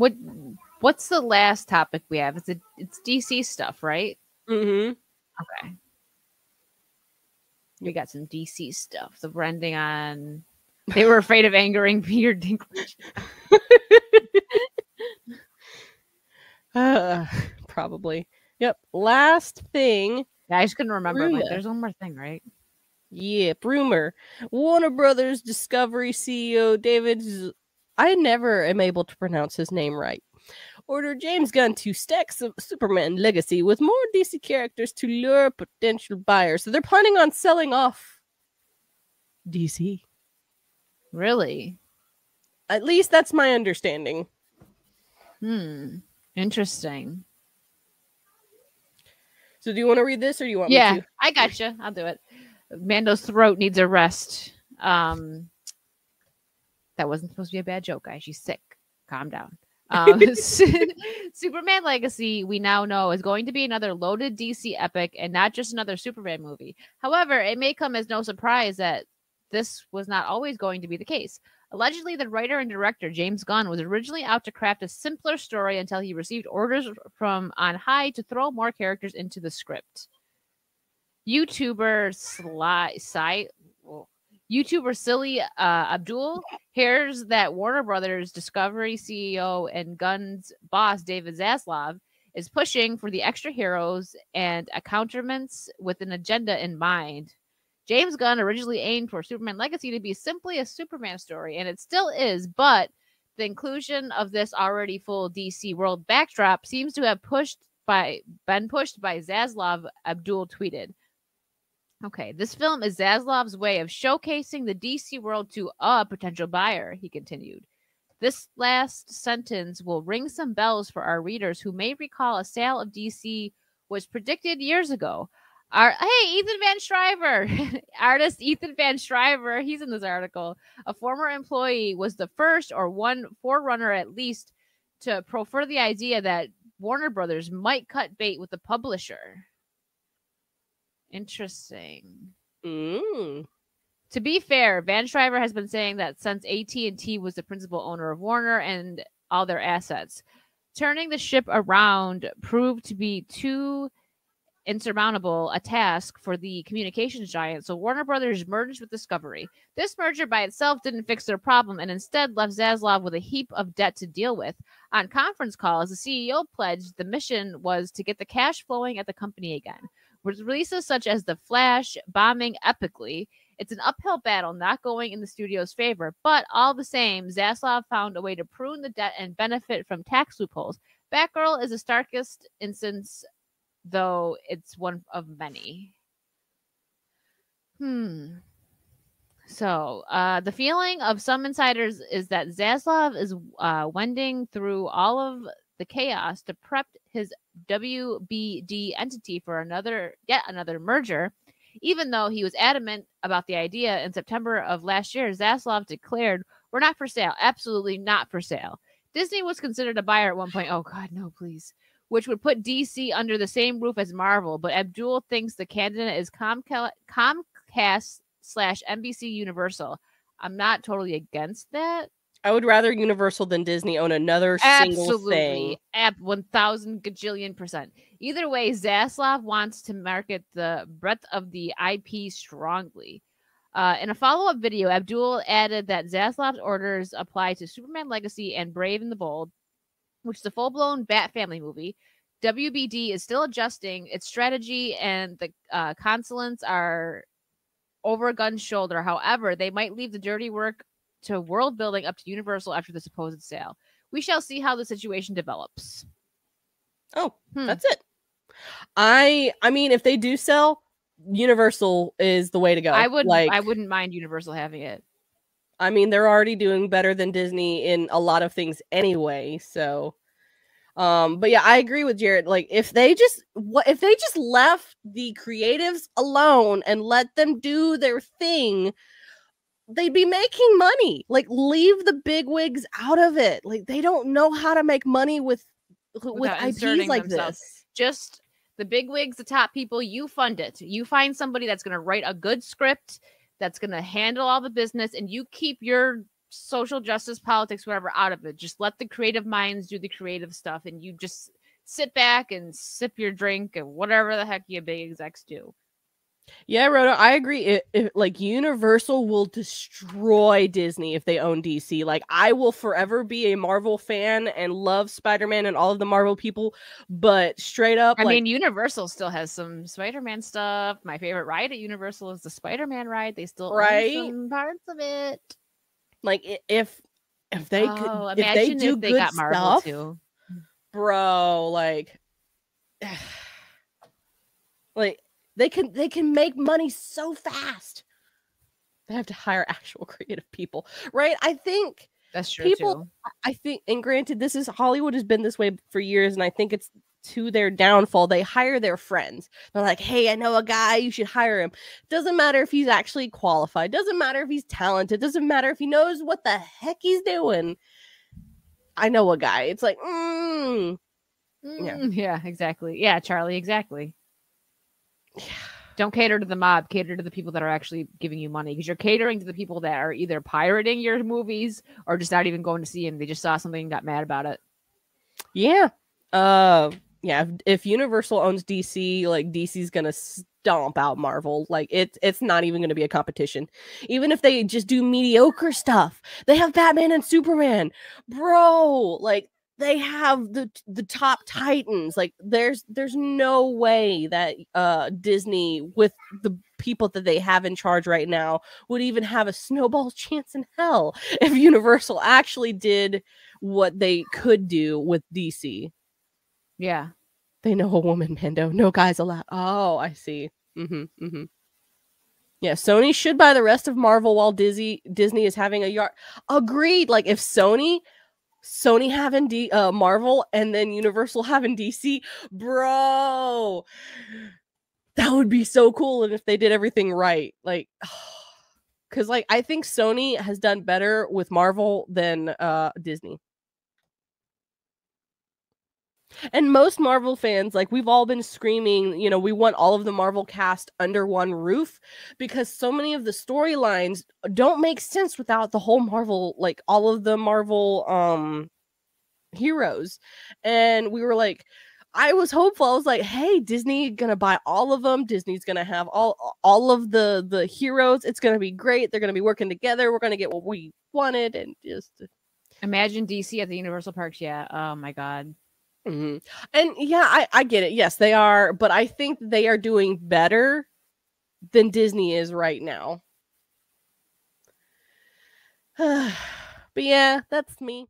What what's the last topic we have? It's a, it's DC stuff, right? Mm-hmm. Okay. We got some DC stuff. The branding on they were afraid of angering Peter Dinklage. Uh, probably. Yep. Last thing. Yeah, I just couldn't remember. Like, there's one more thing, right? Yep. Rumor. Warner Brothers Discovery CEO David. I never am able to pronounce his name right. Ordered James Gunn to stack Su- Superman Legacy with more DC characters to lure potential buyers. So they're planning on selling off DC. Really? At least that's my understanding. Hmm. Interesting. So do you want to read this or do you want Yeah, me to? I gotcha. I'll do it. Mando's throat needs a rest. Um, that wasn't supposed to be a bad joke, guys. She's sick. Calm down. Um, Superman Legacy, we now know, is going to be another loaded DC epic and not just another Superman movie. However, it may come as no surprise that this was not always going to be the case. Allegedly, the writer and director James Gunn was originally out to craft a simpler story until he received orders from on high to throw more characters into the script. YouTuber Sly Sly oh, YouTuber Silly uh, Abdul hears that Warner Brothers Discovery CEO and Gunn's boss David Zaslav is pushing for the extra heroes and accoutrements with an agenda in mind. James Gunn originally aimed for Superman Legacy to be simply a Superman story, and it still is, but the inclusion of this already full DC world backdrop seems to have pushed by been pushed by Zaslav Abdul tweeted. Okay, this film is Zaslav's way of showcasing the DC world to a potential buyer, he continued. This last sentence will ring some bells for our readers who may recall a sale of DC was predicted years ago. Our, hey, Ethan Van Sciver, artist Ethan Van Sciver, he's in this article. A former employee was the first or one forerunner at least to prefer the idea that Warner Brothers might cut bait with the publisher. Interesting. Mm. To be fair, Van Sciver has been saying that since AT&T was the principal owner of Warner and all their assets, turning the ship around proved to be too insurmountable a task for the communications giant, so Warner Brothers merged with Discovery. This merger by itself didn't fix their problem and instead left Zaslav with a heap of debt to deal with. On conference calls, the CEO pledged the mission was to get the cash flowing at the company again. With releases such as The Flash bombing epically, it's an uphill battle not going in the studio's favor, but all the same, Zaslav found a way to prune the debt and benefit from tax loopholes. Batgirl is the starkest instance, though it's one of many. Hmm. So, uh, the feeling of some insiders is that Zaslav is uh, wending through all of the chaos to prep his WBD entity for another, yet another merger. Even though he was adamant about the idea in September of last year, Zaslav declared, We're not for sale. Absolutely not for sale. Disney was considered a buyer at one point. Oh, God, no, please. Which would put DC under the same roof as Marvel. But Abdul thinks the candidate is Comca- Comcast slash NBC Universal. I'm not totally against that. I would rather Universal than Disney own another single thing. Ab 1000 gajillion percent. Either way, Zaslav wants to market the breadth of the IP strongly. Uh, in a follow up video, Abdul added that Zaslav's orders apply to Superman Legacy and Brave and the Bold, which is a full blown Bat family movie. WBD is still adjusting its strategy, and the uh, consulants are over Gunn's shoulder. However, they might leave the dirty work to world building up to Universal after the supposed sale. We shall see how the situation develops. Oh, Hmm. that's it. I I mean, if they do sell, Universal is the way to go. I would like. I wouldn't mind Universal having it. I mean, they're already doing better than Disney in a lot of things anyway. So, um, but yeah, I agree with Jared. Like, if they just what if they just left the creatives alone and let them do their thing, they'd be making money. Like, leave the big wigs out of it. Like, they don't know how to make money with with IPs like themselves. this. Just the big wigs, the top people, you fund it. You find somebody that's going to write a good script, that's going to handle all the business, and you keep your social justice, politics, whatever out of it. Just let the creative minds do the creative stuff and you just sit back and sip your drink and whatever the heck you big execs do. Yeah, Rhoda, I agree. It, it, like Universal will destroy Disney if they own DC. Like I will forever be a Marvel fan and love Spider-Man and all of the Marvel people, but straight up I like, mean Universal still has some Spider-Man stuff. My favorite ride at Universal is the Spider-Man ride. They still right? own some parts of it. Like if if they oh, could if they do if they good stuff, too. Bro, like like they can they can make money so fast. They have to hire actual creative people, right? I think that's true. People, too. I think, and granted, this is Hollywood has been this way for years, and I think it's to their downfall. They hire their friends. They're like, "Hey, I know a guy. You should hire him." Doesn't matter if he's actually qualified. Doesn't matter if he's talented. Doesn't matter if he knows what the heck he's doing. I know a guy. It's like, mm, yeah, mm, yeah, exactly. Yeah, Charlie, exactly. Don't cater to the mob, cater to the people that are actually giving you money because you're catering to the people that are either pirating your movies or just not even going to see them. They just saw something and got mad about it. Yeah. Uh yeah, if, if Universal owns DC, like DC's going to stomp out Marvel. Like it's it's not even going to be a competition. Even if they just do mediocre stuff. They have Batman and Superman. Bro, like they have the the top titans like there's there's no way that uh disney with the people that they have in charge right now would even have a snowball chance in hell if universal actually did what they could do with dc yeah they know a woman mando no guys allowed oh i see mm-hmm mm-hmm yeah, Sony should buy the rest of Marvel while Disney Disney is having a yard. Agreed. Like if Sony Sony having D uh Marvel and then Universal having DC, bro. That would be so cool and if they did everything right. Like cuz like I think Sony has done better with Marvel than uh Disney. And most Marvel fans, like we've all been screaming, you know, we want all of the Marvel cast under one roof because so many of the storylines don't make sense without the whole Marvel, like all of the Marvel um heroes. And we were like, I was hopeful. I was like, "Hey, Disney gonna buy all of them. Disney's gonna have all all of the the heroes. It's gonna be great. They're gonna be working together. We're gonna get what we wanted." And just imagine DC at the Universal parks. Yeah. Oh my god. Mm-hmm. And yeah, I, I get it. Yes, they are, but I think they are doing better than Disney is right now. but yeah, that's me.